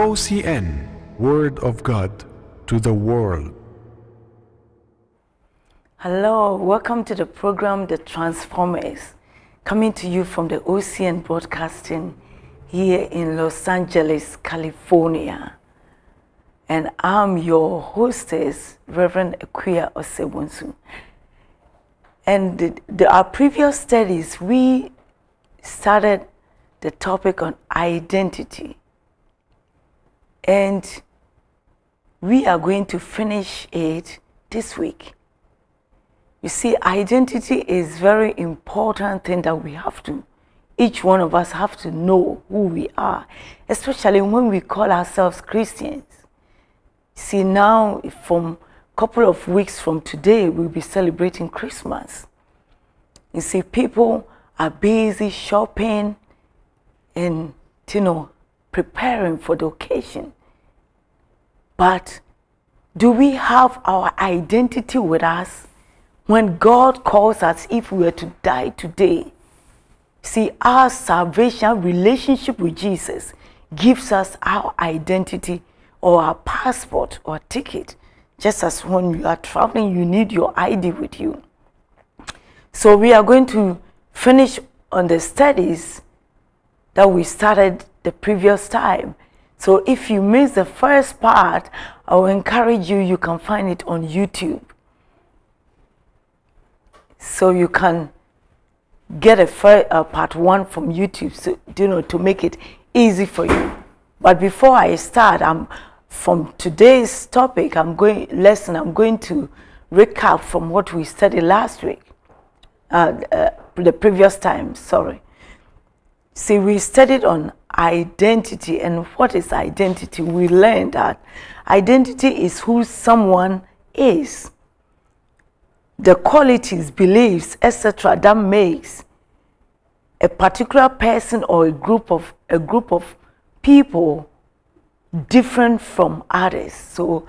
OCN, Word of God to the world. Hello, welcome to the program The Transformers, coming to you from the OCN Broadcasting here in Los Angeles, California. And I'm your hostess, Reverend Akuya Osebunsu. And the, the, our previous studies, we started the topic on identity. And we are going to finish it this week. You see, identity is very important thing that we have to, each one of us have to know who we are, especially when we call ourselves Christians. See, now from a couple of weeks from today, we'll be celebrating Christmas. You see, people are busy shopping and, you know, preparing for the occasion. But do we have our identity with us when God calls us if we were to die today? See, our salvation relationship with Jesus gives us our identity or our passport or ticket. Just as when you are traveling, you need your ID with you. So we are going to finish on the studies that we started the previous time. So if you missed the first part, I will encourage you, you can find it on YouTube. So you can get a, first, uh, part one from YouTube, so, you know, to make it easy for you. But before I start, I'm, from today's topic, I'm going, lesson, I'm going to recap from what we studied last week, uh, uh, the previous time, sorry. See, we studied on identity and what is identity? We learn that identity is who someone is. The qualities, beliefs, etc. that makes a particular person or a group of a group of people different from others. So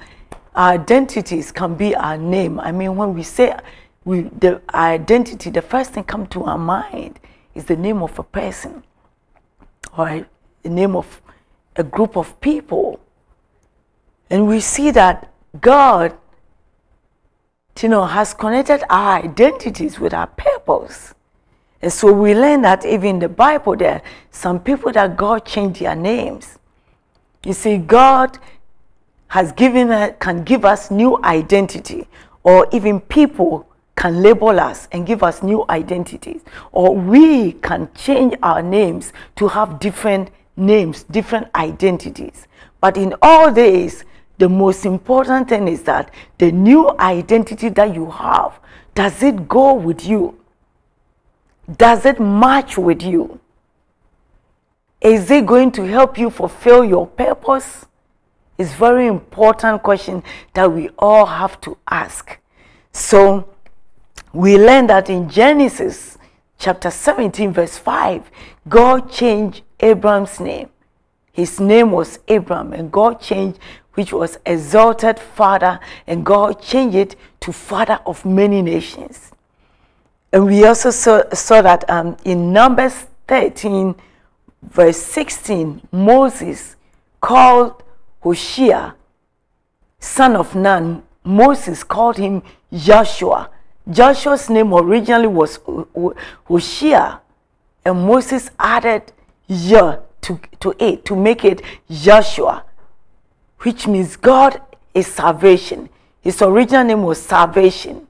our identities can be our name. I mean, when we say we, the identity, the first thing come to our mind is the name of a person or the name of a group of people. And we see that God, you know, has connected our identities with our purpose. And so we learn that even in the Bible, there are some people that God changed their names. You see, God has given can give us new identity, or even people can label us and give us new identities, or we can change our names to have different names, different identities. But in all this, the most important thing is that the new identity that you have, does it go with you? Does it match with you? Is it going to help you fulfill your purpose? It's very important question that we all have to ask. So we learn that in Genesis chapter 17 verse 5, God changed Abram's name. His name was Abram and God changed which was exalted father and God changed it to father of many nations. And we also saw, saw that um, in Numbers 13 verse 16, Moses called Hoshea, son of Nun, Moses called him Joshua. Joshua's name originally was Hoshea, and Moses added Yah to, to it to make it Joshua, which means God is salvation. His original name was salvation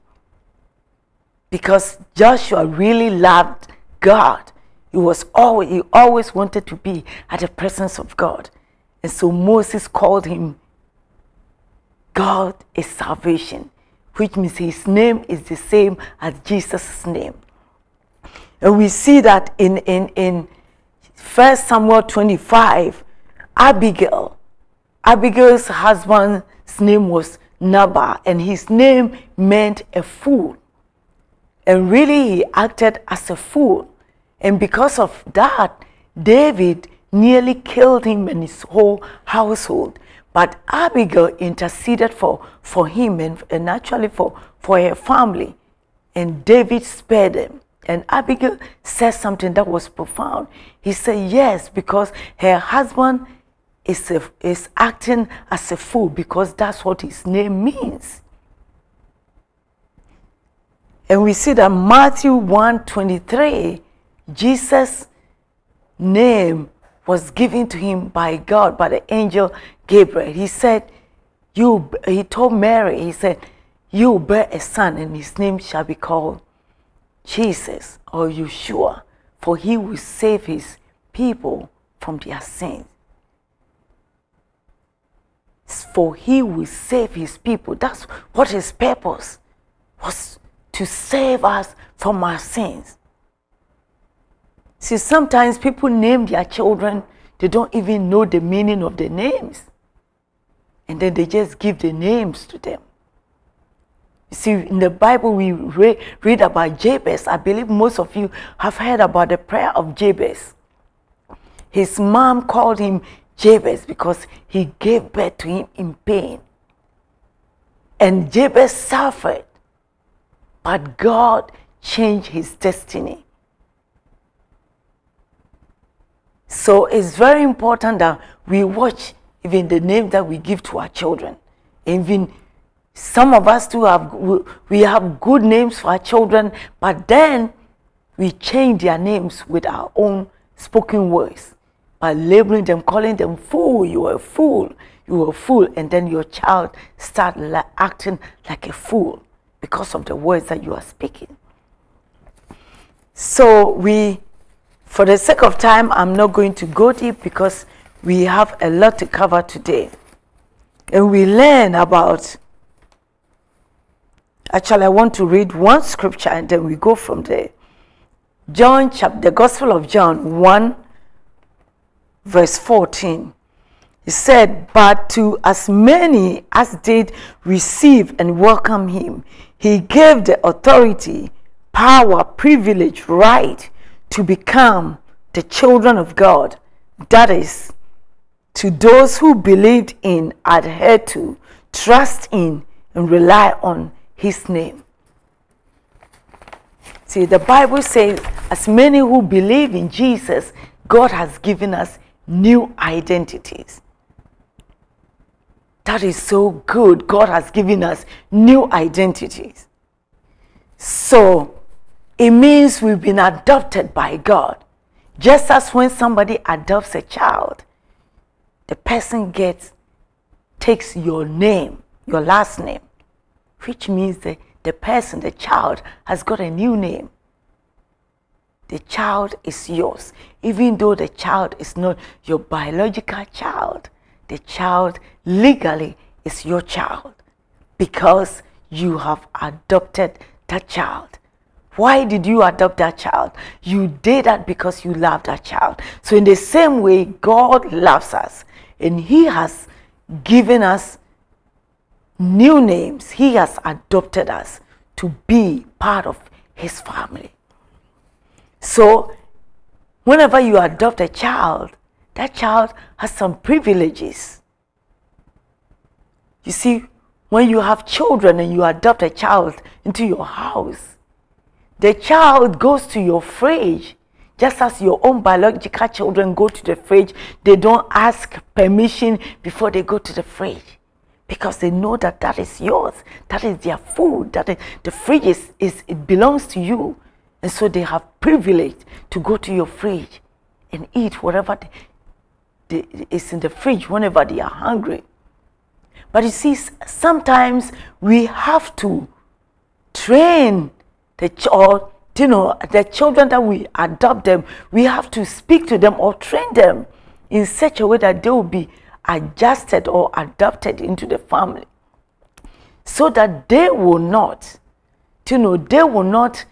because Joshua really loved God. He was always he always wanted to be at the presence of God. And so Moses called him God is salvation, which means his name is the same as Jesus' name. And we see that in, in, in 1 Samuel 25, Abigail, Abigail's husband's name was Nabal, and his name meant a fool. And really, he acted as a fool. And because of that, David nearly killed him and his whole household. But Abigail interceded for, for him and, and actually for, for her family. And David spared them. And Abigail said something that was profound. He said, Yes, because her husband is, a, is acting as a fool because that's what his name means. And we see that Matthew 1 23, Jesus' name was given to him by God, by the angel Gabriel. He said, You he told Mary, he said, You bear a son, and his name shall be called Jesus or Yeshua, for he will save his people from their sins. For he will save his people. That's what his purpose was to save us from our sins. See, sometimes people name their children, they don't even know the meaning of the names. And then they just give the names to them. You see, in the Bible, we re read about Jabez. I believe most of you have heard about the prayer of Jabez. His mom called him Jabez because he gave birth to him in pain. And Jabez suffered, but God changed his destiny. So it's very important that we watch even the name that we give to our children. Even some of us too have we have good names for our children, but then we change their names with our own spoken words by labeling them, calling them fool. You are a fool. You are a fool, and then your child start acting like a fool because of the words that you are speaking. So we for the sake of time, I'm not going to go deep because we have a lot to cover today. And we learn about. Actually, I want to read one scripture and then we go from there. John chapter, the Gospel of John 1, verse 14. He said, But to as many as did receive and welcome him, he gave the authority, power, privilege, right to become the children of God. That is, to those who believed in, adhere to, trust in, and rely on His name. See, the Bible says, as many who believe in Jesus, God has given us new identities. That is so good. God has given us new identities. So, it means we've been adopted by God. Just as when somebody adopts a child, the person gets takes your name, your last name, which means that the person, the child, has got a new name. The child is yours. Even though the child is not your biological child, the child legally is your child because you have adopted that child. Why did you adopt that child? You did that because you love that child. So, in the same way, God loves us and He has given us new names. He has adopted us to be part of His family. So, whenever you adopt a child, that child has some privileges. You see, when you have children and you adopt a child into your house, the child goes to your fridge. Just as your own biological children go to the fridge, they don't ask permission before they go to the fridge because they know that that is yours. That is their food. That the fridge is, is it belongs to you, and so they have privilege to go to your fridge and eat whatever they, they, is in the fridge whenever they are hungry. But you see, sometimes we have to train the or you know the children that we adopt them we have to speak to them or train them in such a way that they will be adjusted or adopted into the family. So that they will not you know they will not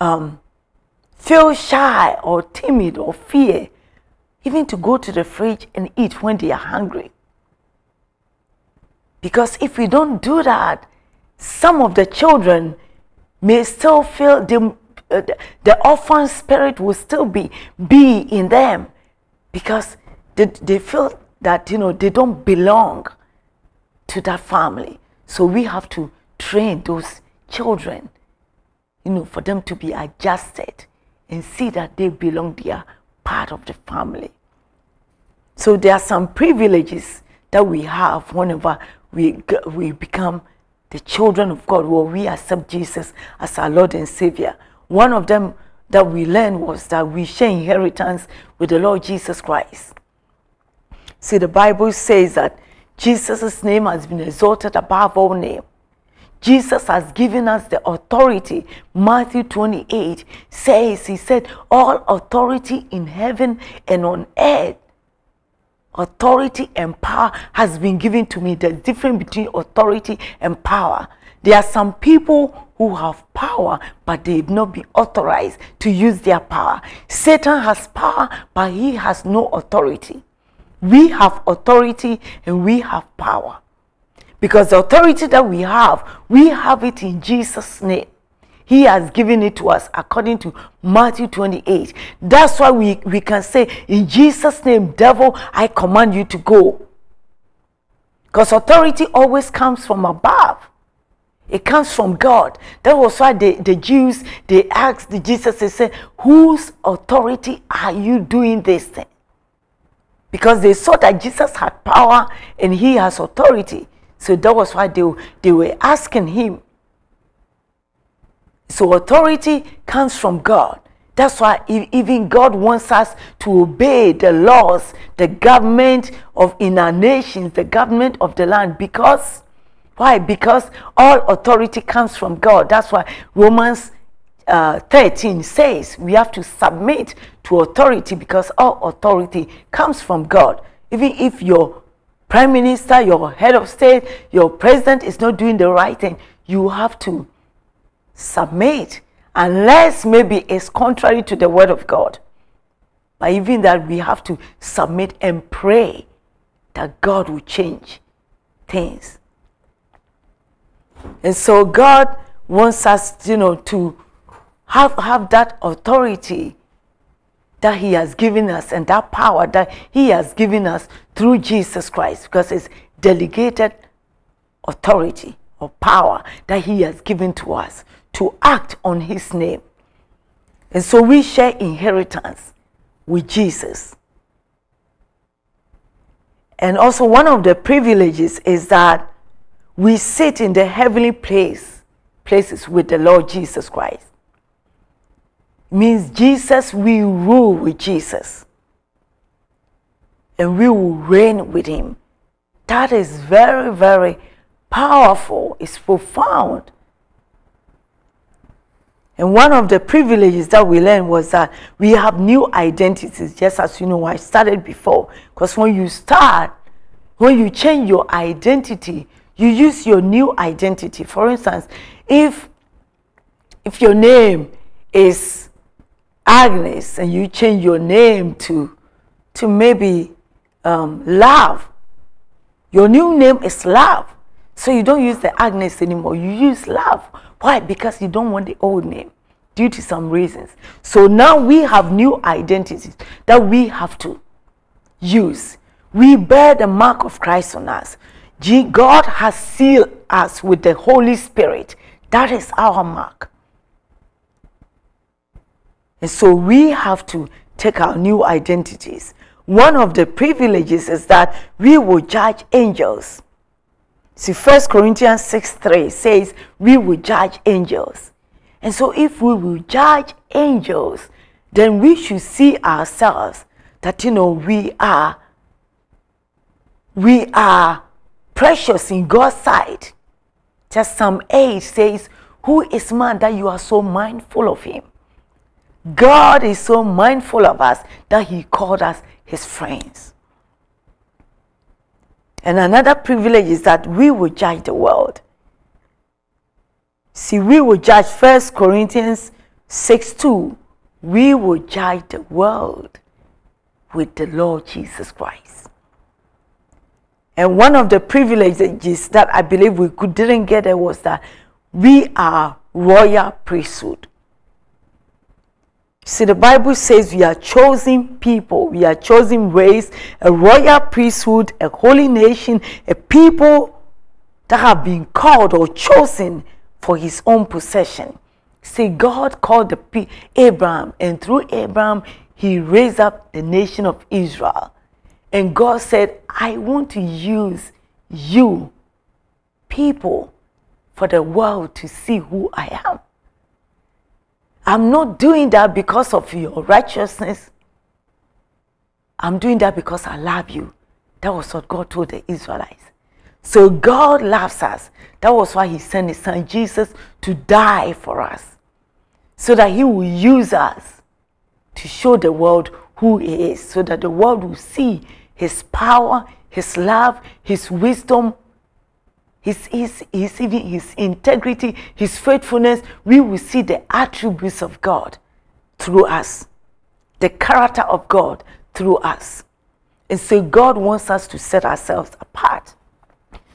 um, feel shy or timid or fear even to go to the fridge and eat when they are hungry. Because if we don't do that some of the children may still feel the, uh, the orphan spirit will still be be in them because they, they feel that you know they don't belong to that family. So we have to train those children you know for them to be adjusted and see that they belong they are part of the family. So there are some privileges that we have whenever we, we become the children of God, or we accept Jesus as our Lord and Savior. One of them that we learned was that we share inheritance with the Lord Jesus Christ. See, the Bible says that Jesus' name has been exalted above all name. Jesus has given us the authority. Matthew 28 says, He said, All authority in heaven and on earth, authority and power has been given to me. The difference between authority and power. There are some people who have power, but they've not been authorized to use their power. Satan has power, but he has no authority. We have authority and we have power. Because the authority that we have, we have it in Jesus' name. He has given it to us according to Matthew 28. That's why we, we can say, In Jesus' name, devil, I command you to go. Because authority always comes from above. It comes from God. That was why the, the Jews they asked the Jesus, they said, Whose authority are you doing this thing? because they saw that Jesus had power and he has authority. So that was why they, they were asking him. So authority comes from God. That's why even God wants us to obey the laws, the government of in our nations, the government of the land. Because why? Because all authority comes from God. That's why Romans uh, 13 says we have to submit to authority because all authority comes from God. Even if your prime minister, your head of state, your president is not doing the right thing, you have to submit unless maybe it's contrary to the word of God. But even that, we have to submit and pray that God will change things. And so God wants us, you know, to have, have that authority that he has given us and that power that he has given us through Jesus Christ because it's delegated authority or power that he has given to us to act on his name. And so we share inheritance with Jesus. And also one of the privileges is that we sit in the heavenly place places with the Lord Jesus Christ means Jesus will rule with Jesus. And we will reign with him. That is very, very powerful. It's profound. And one of the privileges that we learned was that we have new identities, just as you know, I started before. Because when you start, when you change your identity, you use your new identity. For instance, if if your name is Agnes and you change your name to, to maybe um, Love, your new name is Love. So you don't use the Agnes anymore. You use Love. Why? Because you don't want the old name due to some reasons. So now we have new identities that we have to use. We bear the mark of Christ on us. God has sealed us with the Holy Spirit. That is our mark. And so we have to take our new identities. One of the privileges is that we will judge angels. See, First Corinthians 6 3 says we will judge angels. And so, if we will judge angels, then we should see ourselves that, you know, we are, we are precious in God's sight. Just Psalm 8 says, Who is man that you are so mindful of him? God is so mindful of us that He called us His friends. And another privilege is that we will judge the world. See, we will judge First Corinthians 6 2. We will judge the world with the Lord Jesus Christ. And one of the privileges that I believe we could, didn't get there was that we are royal priesthood. See, the Bible says we are chosen people, we are chosen race, a royal priesthood, a holy nation, a people that have been called or chosen for his own possession. See, God called the Abraham, and through Abraham, he raised up the nation of Israel. And God said, I want to use you, people, for the world to see who I am. I'm not doing that because of your righteousness. I'm doing that because I love you. That was what God told the Israelites. So God loves us. That was why He sent His Son Jesus to die for us. So that He will use us to show the world who He is. So that the world will see His power, His love, His wisdom, his, his, his, even his integrity, his faithfulness, we will see the attributes of God through us, the character of God through us. And so God wants us to set ourselves apart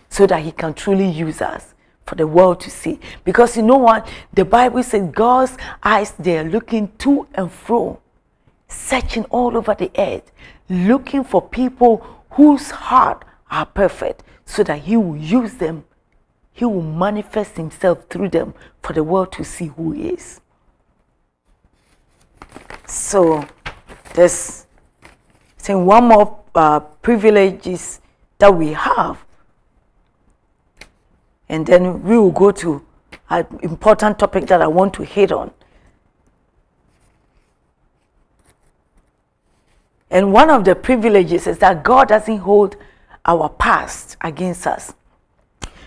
so that he can truly use us for the world to see. Because you know what? The Bible says God's eyes, they are looking to and fro, searching all over the earth, looking for people whose heart are perfect so that he will use them. He will manifest himself through them for the world to see who he is. So there's saying one more uh, privileges that we have. And then we will go to an important topic that I want to hit on. And one of the privileges is that God doesn't hold our past against us.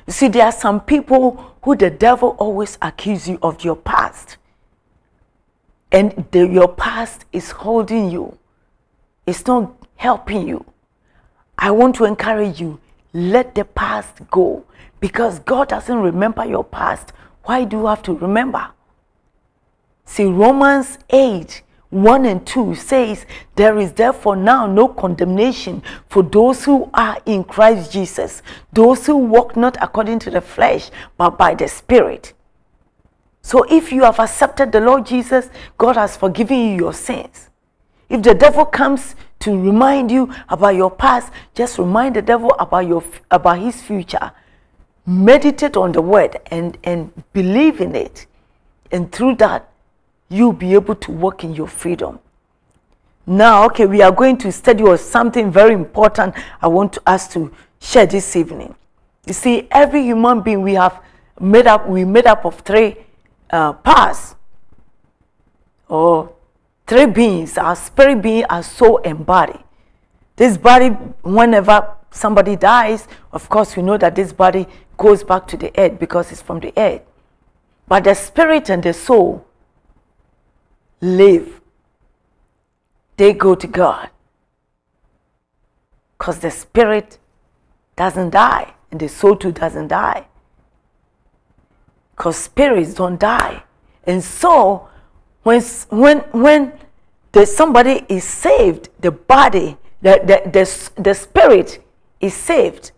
You see, there are some people who the devil always accuse you of your past. And the, your past is holding you. It's not helping you. I want to encourage you, let the past go. Because God doesn't remember your past. Why do you have to remember? See, Romans 8 1 and 2 says, There is therefore now no condemnation for those who are in Christ Jesus, those who walk not according to the flesh, but by the Spirit. So if you have accepted the Lord Jesus, God has forgiven you your sins. If the devil comes to remind you about your past, just remind the devil about your about his future. Meditate on the word and, and believe in it. And through that, you'll be able to walk in your freedom. Now, okay, we are going to study on something very important I want to us to share this evening. You see, every human being we have made up, we made up of three uh, parts or three beings, our spirit being, our soul, and body. This body, whenever somebody dies, of course, we know that this body goes back to the earth because it's from the earth. But the spirit and the soul, live, they go to God. Because the spirit doesn't die and the soul too doesn't die. Because spirits don't die. And so when when when the, somebody is saved, the body, the, the, the, the spirit is saved,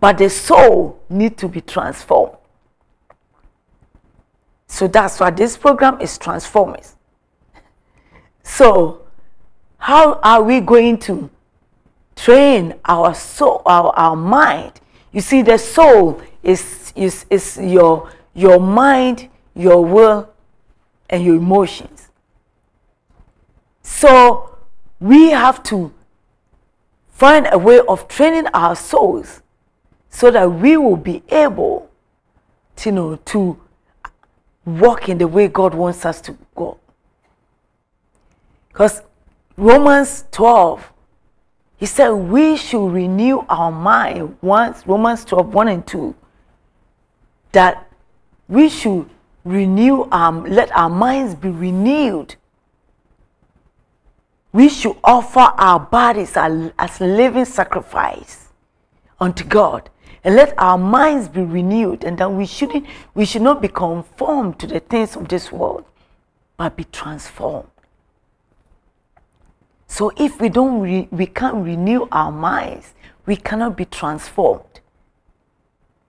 but the soul need to be transformed. So that's why this program is transforming. So, how are we going to train our soul, our, our mind? You see, the soul is, is, is your, your mind, your will, and your emotions. So, we have to find a way of training our souls so that we will be able to, you know, to walk in the way God wants us to go. Because Romans 12, he said we should renew our mind once, Romans 12, 1 and 2, that we should renew, um, let our minds be renewed. We should offer our bodies as living sacrifice unto God and let our minds be renewed and that we shouldn't we should not be conformed to the things of this world but be transformed so if we don't, re- we can't renew our minds, we cannot be transformed.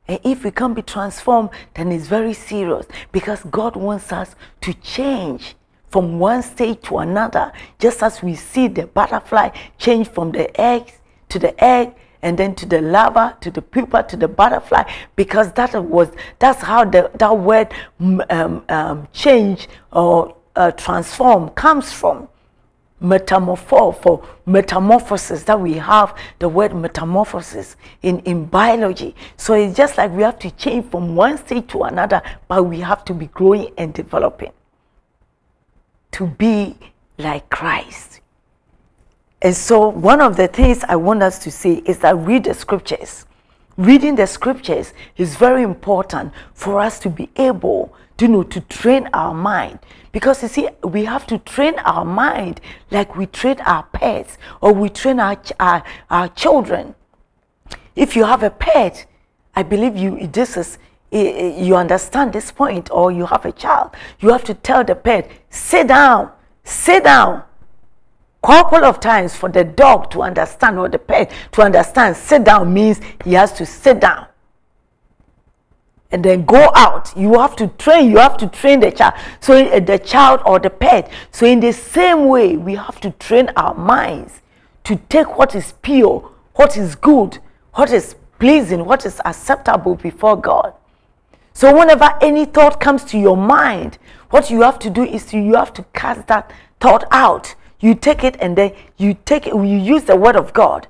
And if we can't be transformed, then it's very serious because God wants us to change from one state to another, just as we see the butterfly change from the egg to the egg and then to the larva to the pupa to the butterfly because that was that's how the that word um, um, change or uh, transform comes from metamorpho for metamorphosis that we have the word metamorphosis in, in biology. So it's just like we have to change from one state to another, but we have to be growing and developing to be like Christ. And so one of the things I want us to see is that read the scriptures. Reading the scriptures is very important for us to be able to you know to train our mind because you see, we have to train our mind like we train our pets or we train our, our, our children. If you have a pet, I believe you this is you understand this point or you have a child you have to tell the pet sit down sit down couple of times for the dog to understand or the pet to understand sit down means he has to sit down and then go out. You have to train, you have to train the child. So uh, the child or the pet. So in the same way, we have to train our minds to take what is pure, what is good, what is pleasing, what is acceptable before God. So whenever any thought comes to your mind, what you have to do is to, you have to cast that thought out. You take it and then you take it, you use the word of God.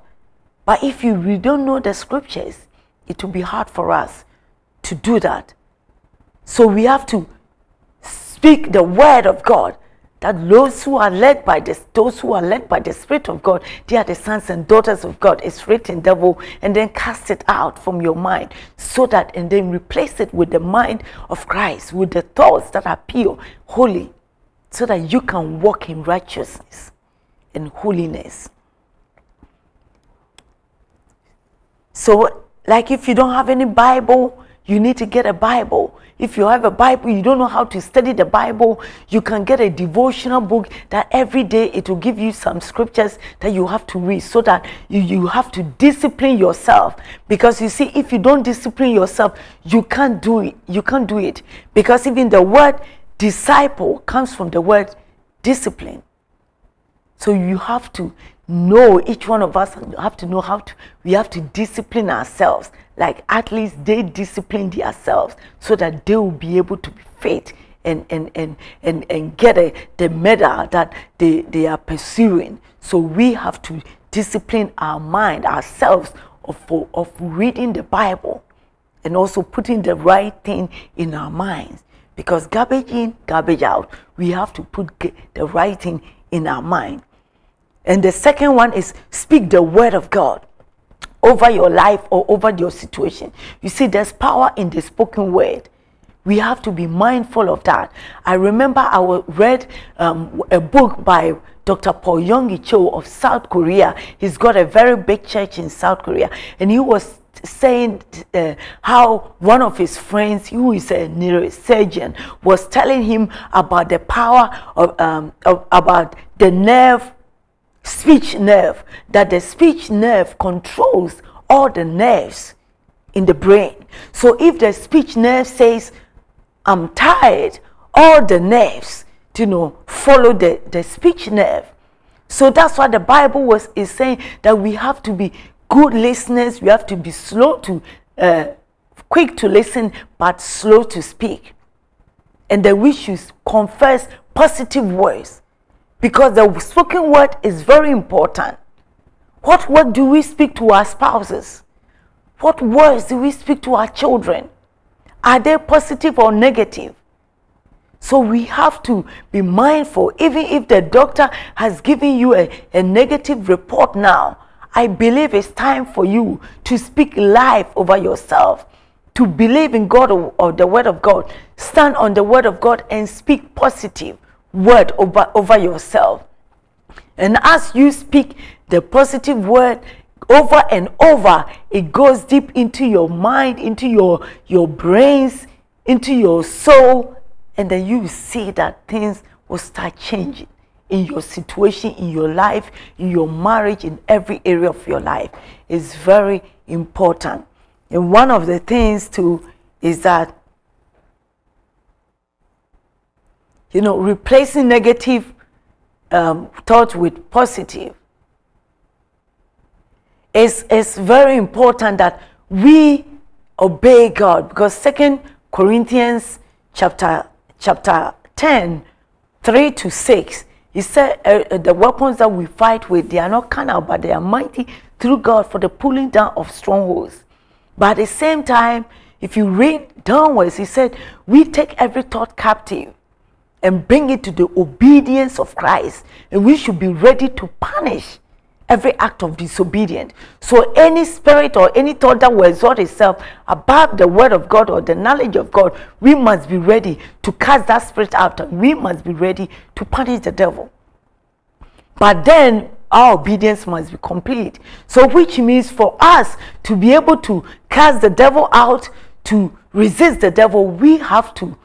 But if you we don't know the scriptures, it will be hard for us to do that. So we have to speak the word of God that those who are led by this, those who are led by the Spirit of God, they are the sons and daughters of God. It's written, devil, and then cast it out from your mind, so that and then replace it with the mind of Christ, with the thoughts that are pure, holy, so that you can walk in righteousness and holiness. So, like if you don't have any Bible, you need to get a Bible. If you have a Bible, you don't know how to study the Bible, you can get a devotional book that every day it will give you some scriptures that you have to read so that you, you have to discipline yourself. Because you see, if you don't discipline yourself, you can't do it. You can't do it. Because even the word disciple comes from the word discipline. So you have to know, each one of us have to know how to, we have to discipline ourselves. Like athletes they discipline themselves so that they will be able to be fit and and and and, and get a, the medal that they, they are pursuing. So we have to discipline our mind ourselves of, of reading the bible and also putting the right thing in our minds because garbage in garbage out we have to put the right thing in our mind and the second one is speak the word of god over your life or over your situation. You see, there's power in the spoken word. We have to be mindful of that. I remember I read um, a book by Dr. Paul Yonggi Cho of South Korea. He's got a very big church in South Korea, and he was saying uh, how one of his friends, who is a neurosurgeon, was telling him about the power of, um, of about the nerve speech nerve, that the speech nerve controls all the nerves in the brain. So if the speech nerve says, I'm tired, all the nerves, you know, follow the, the speech nerve. So that's why the Bible was is saying that we have to be good listeners, we have to be slow to uh, quick to listen, but slow to speak. And that we should confess positive words because the spoken word is very important. What word do we speak to our spouses? What words do we speak to our children? Are they positive or negative? So we have to be mindful, even if the doctor has given you a, a negative report now. I believe it's time for you to speak life over yourself, to believe in God or, the Word of God, stand on the Word of God and speak positive word over, over yourself. And as you speak the positive word over and over, it goes deep into your mind, into your, your brains, into your soul, and then you see that things will start changing in your situation, in your life, in your marriage, in every area of your life. is very important. And one of the things too is that you know, replacing negative um, thought with positive. It's, it's very important that we obey God because Second Corinthians chapter chapter 10, 3 to 6, he said, uh, uh, the weapons that we fight with, they are not carnal, but they are mighty through God for the pulling down of strongholds. But at the same time, if you read downwards, he said, we take every thought captive and bring it to the obedience of Christ. And we should be ready to punish every act of disobedience. So any spirit or any thought that will exalt itself above the word of God or the knowledge of God, we must be ready to cast that spirit out we must be ready to punish the devil. But then our obedience must be complete. So which means for us to be able to cast the devil out, to resist the devil, we have to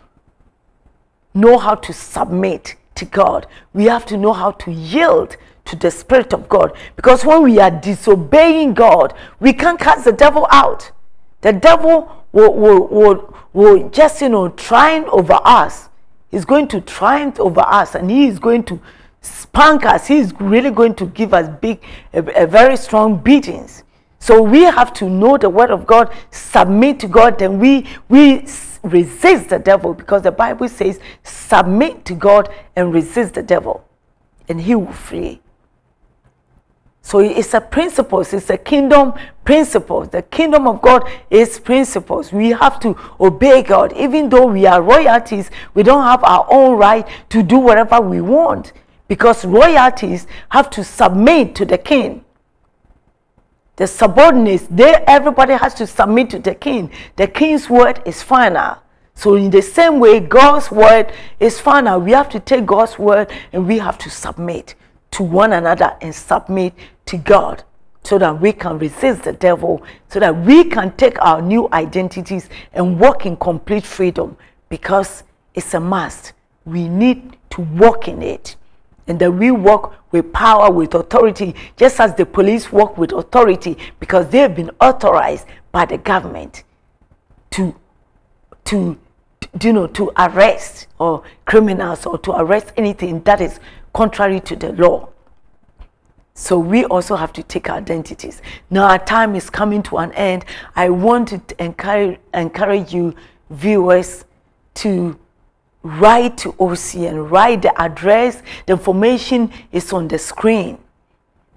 know how to submit to God. We have to know how to yield to the Spirit of God. Because when we are disobeying God, we can't cast the devil out. The devil will, will, will, will just, you know, triumph over us. He's going to triumph over us and he is going to spank us. He's really going to give us big, a, a very strong beatings. So we have to know the word of God, submit to God, then we, we resist the devil because the Bible says, submit to God and resist the devil, and he will flee. So it's a principles, it's a kingdom principles. The kingdom of God is principles. We have to obey God. Even though we are royalties, we don't have our own right to do whatever we want because royalties have to submit to the king. The subordinates, they everybody has to submit to the king. The king's word is final. So in the same way, God's word is final. We have to take God's word and we have to submit to one another and submit to God so that we can resist the devil, so that we can take our new identities and walk in complete freedom because it's a must. We need to walk in it. And that we walk with power, with authority, just as the police walk with authority because they have been authorized by the government to, to, you know, to arrest or criminals or to arrest anything that is contrary to the law. So we also have to take our identities. Now our time is coming to an end. I want to encourage, encourage you viewers to write to OCN, write the address. The information is on the screen.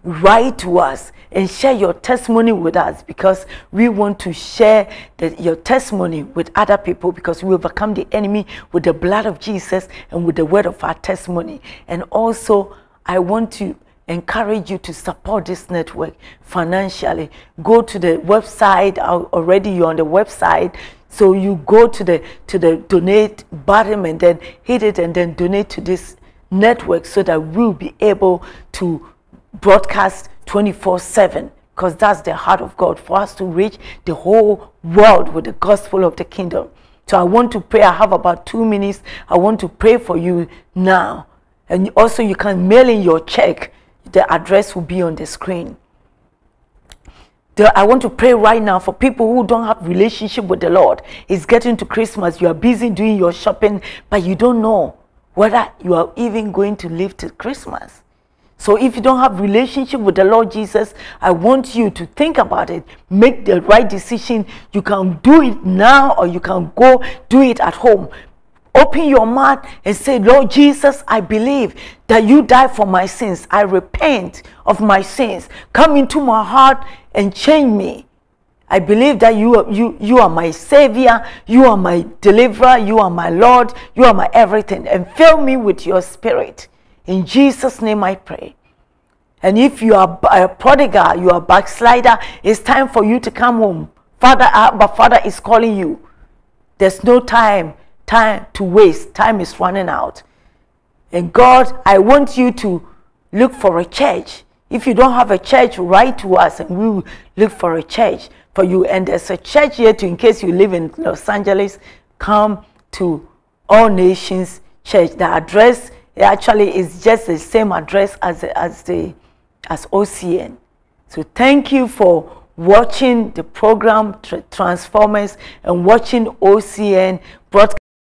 Write to us and share your testimony with us because we want to share the, your testimony with other people because we overcome the enemy with the blood of Jesus and with the word of our testimony. And also, I want to encourage you to support this network financially. Go to the website, already you're on the website. So you go to the to the donate button and then hit it and then donate to this network so that we'll be able to broadcast 24-7 because that's the heart of God for us to reach the whole world with the gospel of the kingdom. So I want to pray. I have about two minutes. I want to pray for you now. And also you can mail in your check the address will be on the screen. The, I want to pray right now for people who don't have relationship with the Lord. It's getting to Christmas. You are busy doing your shopping, but you don't know whether you are even going to live till Christmas. So if you don't have relationship with the Lord Jesus, I want you to think about it. Make the right decision. You can do it now or you can go do it at home. Open your mouth and say, Lord Jesus, I believe that you died for my sins. I repent of my sins. Come into my heart and change me. I believe that you are, you, you are my Savior, you are my deliverer, you are my Lord, you are my everything. And fill me with your spirit. In Jesus' name I pray. And if you are a prodigal, you are a backslider, it's time for you to come home. Father, but Father is calling you. There's no time time to waste. Time is running out. And God, I want you to look for a church. If you don't have a church, write to us and we will look for a church for you. And there's a church here too, in case you live in Los Angeles, come to All Nations Church. The address actually is just the same address as, as, the, as OCN. So thank you for watching the program Transformers and watching OCN broadcast.